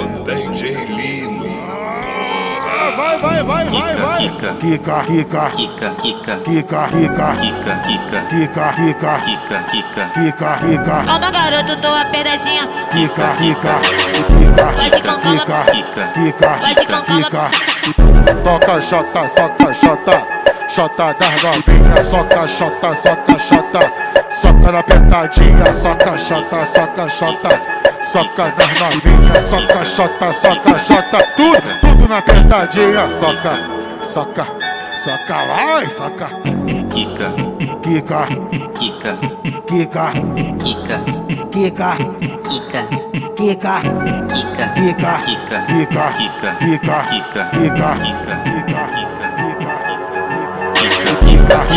o DJ Lino. Vai, vai, vai, vai, vai. Kika, Kika, kika, kika, kika, kika, kika, kika, kika, kika, kika, kika, kika, kika, kika, Calma, garoto, tô apertadinha. kika, kika, kika, com calma. kika, kika, kika, Vai de com calma. kika. Toca xota, soca xota, xota das novinhas, soca xota, soca xota, soca na apertadinha, soca xota, soca xota, soca nas novinhas, soca xota, soca xota, tudo, tudo na apertadinha, soca, soca, soca, vai, soca, kika, kika, kika, kika, kika, kika, kika, kika. kika, Kika, kika, kika, kika, kika, kika, kika,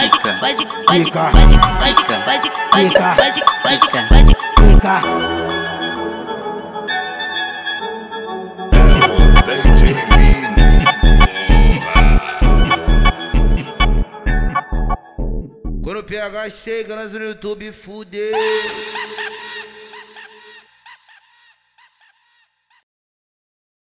vai de, Kika. vai de. Kika. É o DJ Lino. Porra. Quando o PH chega, nós no YouTube fudeu.